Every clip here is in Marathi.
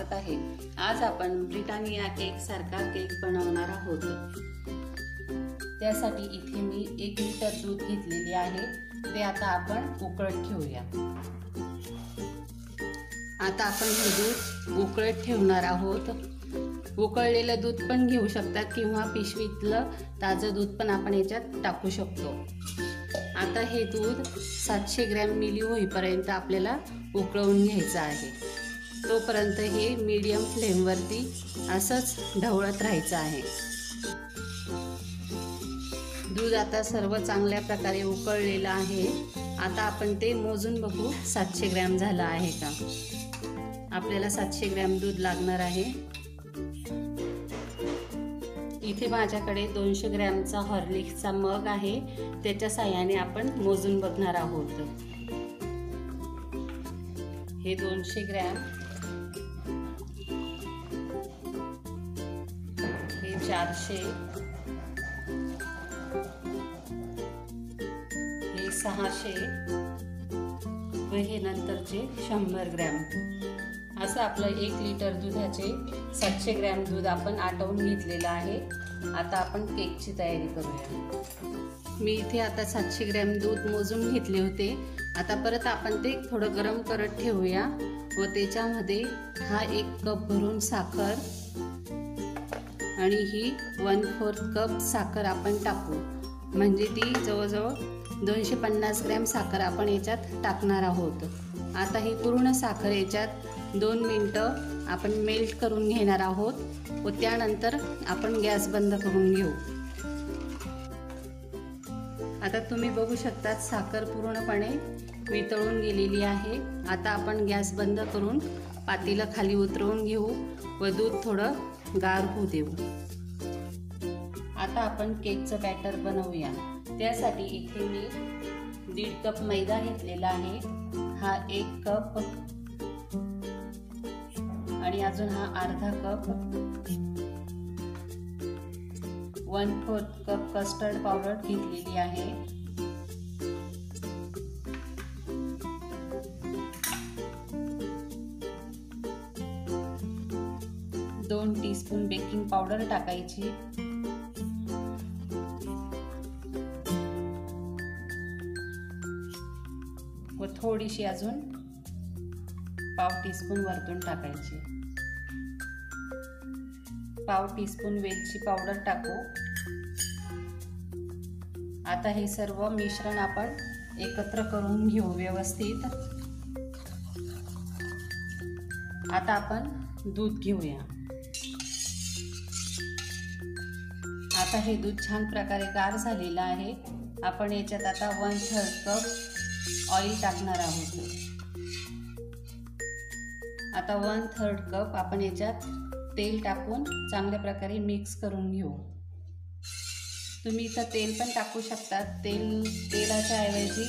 स्वागत आहे. आज आपण ब्रिटानिया केक सारखा केक बनवणार आहोत. त्यासाठी इथे मी एक लिटर दूध घेतलेले आहे. ते आता आपण उकळत ठेवूया. आता आपण हे दूध उकळत ठेवणार आहोत. उकळलेलं दूध पण घेऊ शकतात किंवा पिशवीतलं ताजं दूध पण आपण याच्यात टाकू शकतो. आता हे दूध सातशे ग्रॅम मिली होईपर्यंत आपल्याला उकळवून घ्यायचं आहे. तोपर्यंत हे मीडियम फ्लेमवरती असंच ढवळत राहायचं आहे. दूध आता सर्व चांगल्या प्रकारे उकळलेलं आहे. आता आपण ते मोजून बघू सातशे ग्रॅम झालं आहे का? आपल्याला सातशे ग्रॅम दूध लागणार आहे. इथे माझ्याकडे दोनशे ग्रॅमचा हॉर्लिक्सचा मग आहे. त्याच्या साह्याने आपण मोजून बघणार आहोत. हे दोनशे ग्रॅम चारशे हे सहाशे. व हे नंतरचे शंभर ग्रॅम. असं आपलं एक लिटर दुधाचे सातशे ग्रॅम दूध आपण आटवून घेतलेलं आहे. आता आपण केकची तयारी करूया. मी इथे आता सातशे ग्रॅम दूध मोजून घेतले होते. आता परत आपण ते थोडं गरम करत ठेवूया. व त्याच्यामध्ये हा एक कप भरून साखर आणि ही वन फोर्थ कप साखर आपण टाकू. म्हणजे ती जवळजवळ दोनशे पन्नास ग्रॅम साखर आपण याच्यात टाकणार आहोत. आता ही पूर्ण साखर याच्यात दोन मिनटं आपण मेल्ट करून घेणार आहोत व त्यानंतर आपण गॅस बंद करून घेऊ. आता तुम्ही बघू शकता साखर पूर्णपणे वितळून गेलेली आहे. आता आपण गॅस बंद करून पातीला खाली उतरवून घेऊ व दूध थोडं गार होऊ देऊ. आता आपण केकचं बॅटर बनवूया. त्यासाठी इथे मी दीड कप मैदा घेतलेला आहे. हा एक कप. आणि अजून हा अर्धा cup. One fourth cup custard powder घेतलेली आहे. दोन टीस्पून बेकिंग पावडर टाकायची. व थोडीशी अजून पाव टीस्पून वरतून टाकायची. पाव टीस्पून वेलची पावडर टाकू. आता हे सर्व मिश्रण आपण एकत्र करून घेऊ व्यवस्थित. आता आपण दूध घेऊया. आता हे दूध छान प्रकारे गार झालेलं आहे. आपण याच्यात आता वन थर्ड कप ऑइल टाकणार आहोत. आता वन थर्ड कप आपण याच्यात तेल टाकून चांगल्या प्रकारे मिक्स करून घेऊ. तुम्ही इथं तेल पण टाकू शकता. तेल तेलाच्या ऐवजी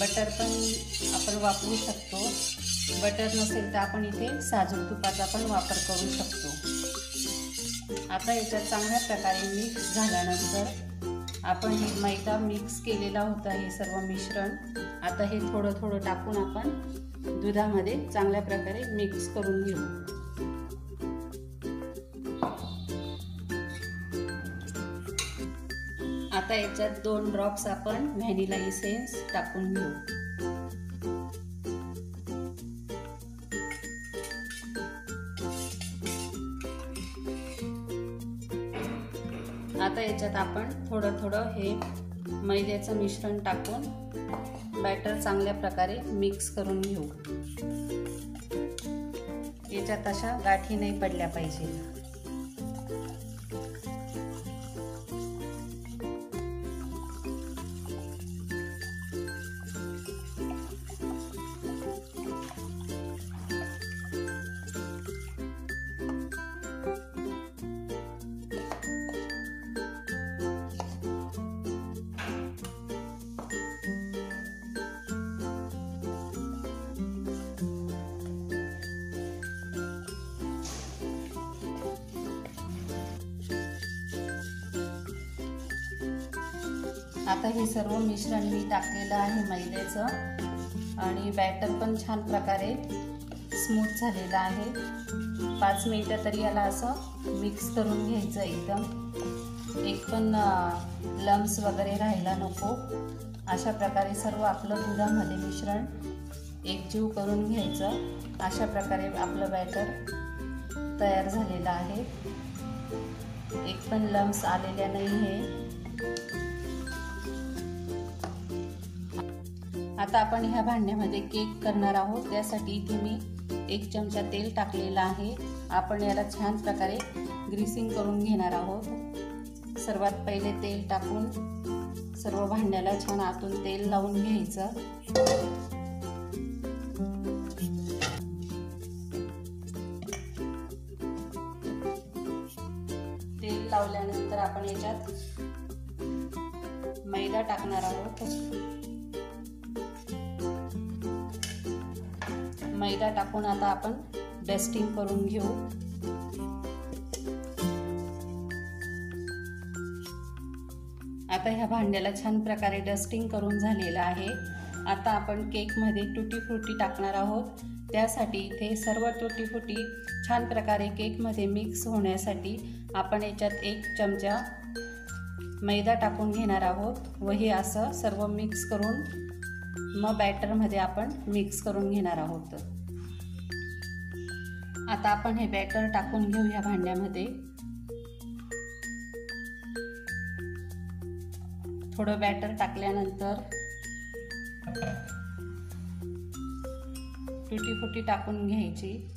बटर पण आपण वापरू शकतो. बटर नसेल तर आपण इथे साजूक तुपाचा पण वापर करू शकतो. आता याच्यात चांगल्या प्रकारे मिक्स झाल्यानंतर आपण हे मैदा मिक्स केलेला होता हे सर्व मिश्रण. आता हे थोडं थोडं टाकून आपण दुधामध्ये चांगल्या प्रकारे मिक्स करून घेऊ. आता याच्यात दोन ड्रॉप्स आपण व्हॅनिला इसेन्स टाकून घेऊ. आता याच्यात आपण थोडं थोडं हे मैद्याचं मिश्रण टाकून बॅटर चांगल्या प्रकारे मिक्स करून घेऊ. याच्यात अशा गाठी नाही पडल्या पाहिजे आता हे सर्व मिश्रण मी टाकलेलं आहे मैद्याचं. आणि बॅटर पण छान प्रकारे स्मूथ झालेलं आहे. पाच मिनटं तरी याला असं मिक्स करून घ्यायचं एकदम. एक पण लम्स वगैरे राहायला नको. अशा प्रकारे सर्व आपलं दुधामध्ये मिश्रण एकजीव करून घ्यायचं. अशा प्रकारे आपलं बॅटर तयार झालेलं आहे. एक पण लम्स आलेल्या नाही आहे. आता आपण ह्या भांड्यामध्ये केक करणार आहोत. त्यासाठी इथे मी एक चमचा तेल टाकलेलं आहे. आपण याला छान प्रकारे ग्रीसिंग करून घेणार आहोत. सर्वात पहिले तेल टाकून सर्व भांड्याला छान आतून तेल लावून घ्यायचं. तेल लावल्यानंतर आपण याच्यात मैदा टाकणार आहोत. मैदा टाकून आता आपण डस्टिंग करून घेऊ. आता ह्या भांड्याला छान प्रकारे डस्टिंग करून झालेलं आहे. आता आपण केकमध्ये टुटी फ्रुटी टाकणार आहोत. त्यासाठी इथे सर्व टुटी फ्रुटी छान प्रकारे केकमध्ये मिक्स होण्यासाठी आपण याच्यात एक चमचा मैदा टाकून घेणार आहोत व हे असं सर्व मिक्स करून मग बॅटरमध्ये आपण मिक्स करून घेणार आहोत. आता आपण हे बॅटर टाकून घेऊ या भांड्यामध्ये. थोडं बॅटर टाकल्यानंतर तुटी फुटी टाकून घ्यायची.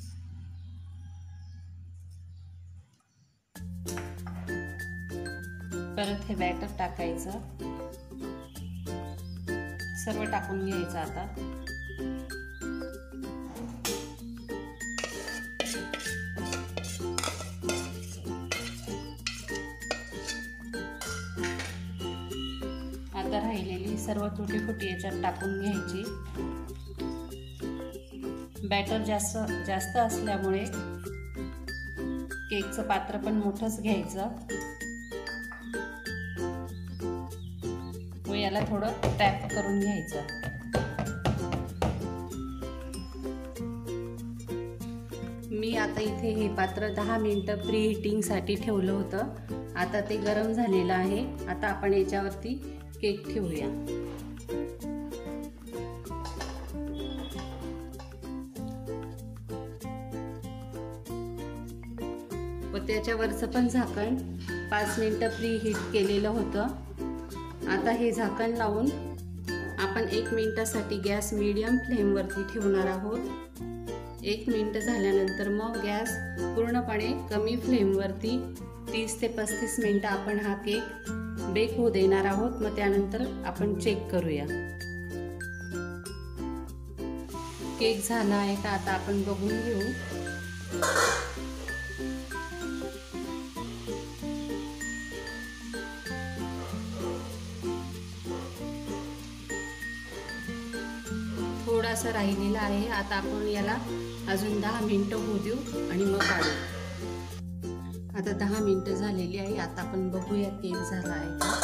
परत हे बॅटर टाकायचं. सर्व टाकून घ्यायचं आता. आता राहिलेली सर्व तुटी फुटी याच्यात टाकून घ्यायची. बॅटर जास्त जास्त असल्यामुळे केकचं पात्र पण मोठंच घ्यायचं. याला थोडं टॅप करून घ्यायचं. मी आता इथे हे पात्र दहा मिनटं प्री हिटिंगसाठी ठेवलं होतं. आता ते गरम झालेलं आहे. आता आपण याच्यावरती केक ठेवूया. व त्याच्यावरचं पण झाकण पाच मिनटं प्री हीट केलेलं होतं. आता हे झाकण लावून आपण एक मिनटासाठी गॅस मीडियम फ्लेमवरती ठेवणार आहोत. एक मिनटं झाल्यानंतर मग गॅस पूर्णपणे कमी फ्लेमवरती तीस ते पस्तीस मिनटं आपण हा केक बेक होऊ देणार आहोत. मग त्यानंतर आपण चेक करूया. केक झाला आहे का? आता आपण बघून घेऊ. असं राहिलेला आहे. आता आपण याला अजून दहा मिनटं होऊ देऊ आणि मग काढू. आता दहा मिनटं झालेली आहे. आता आपण बघूया केक झाला आहे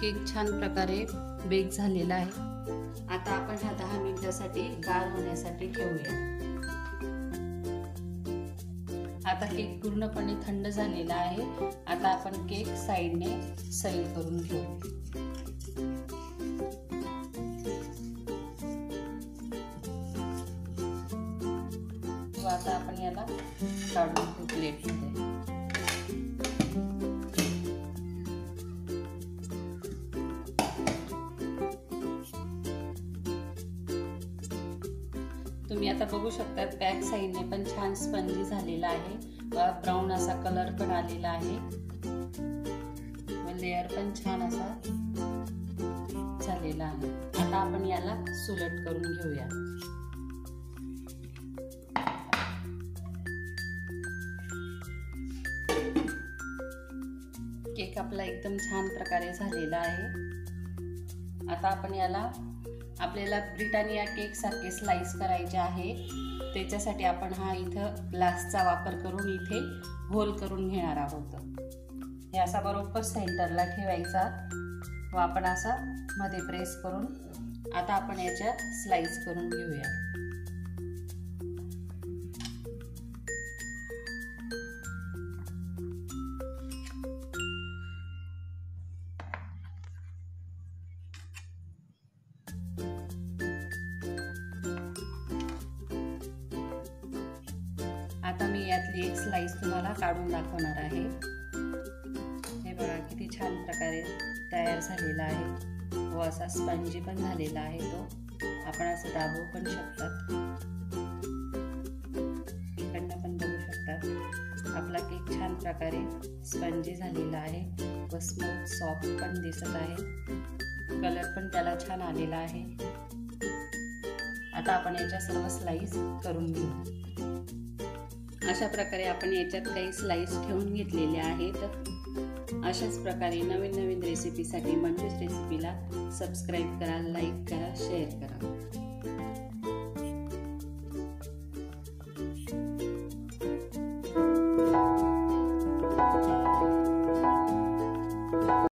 केक छान प्रकारे बेक झालेला आहे. आता आपण ह्या दहा मिनिटासाठी गार होण्यासाठी ठेवूया. आता केक पूर्णपणे थंड झालेला आहे. आता आपण केक साईडने सैल करून घेऊ. आता आपण याला काढून घेऊ प्लेटमध्ये. तुम्ही आता बघू शकता बॅक साईडने पण छान स्पंजी झालेला आहे. ब्राऊन असा कलर पण आलेला आहे. लेअर पण छान असा झालेला आहे. आता आपण याला सुलट करून घेऊया. एकदम छान प्रकारे झालेला आहे. आता आपण याला आपल्याला ब्रिटानिया केक सारखे स्लाइस करायचे आहे. त्याच्यासाठी आपण हा इथं ग्लासचा वापर करून इथे होल करून घेणार आहोत. हे असा बरोबर सेंटरला ठेवायचा व आपण असा मध्ये प्रेस करून आता आपण याच्या स्लाइस करून घेऊया. मी यातली एक स्लाईस तुम्हाला काढून दाखवणार आहे. हे बघा किती छान प्रकारे तयार झालेला आहे. व असा स्पंजी पण झालेला आहे तो. आपण असं दाबू पण शकतात. इकडनं पण बघू शकतात. आपला केक छान प्रकारे स्पंजी झालेला आहे. व स्मूथ सॉफ्ट पण दिसत आहे. कलर पण त्याला छान आलेला आहे. आता आपण याच्या सर्व स्लाईस करून घेऊ. अशा प्रकारे आपण याच्यात काही स्लाईस ठेवून घेतलेल्या आहेत. अशाच प्रकारे नवीन नवीन रेसिपीसाठी मंजूस रेसिपीला सबस्क्राईब करा लाईक करा शेअर करा.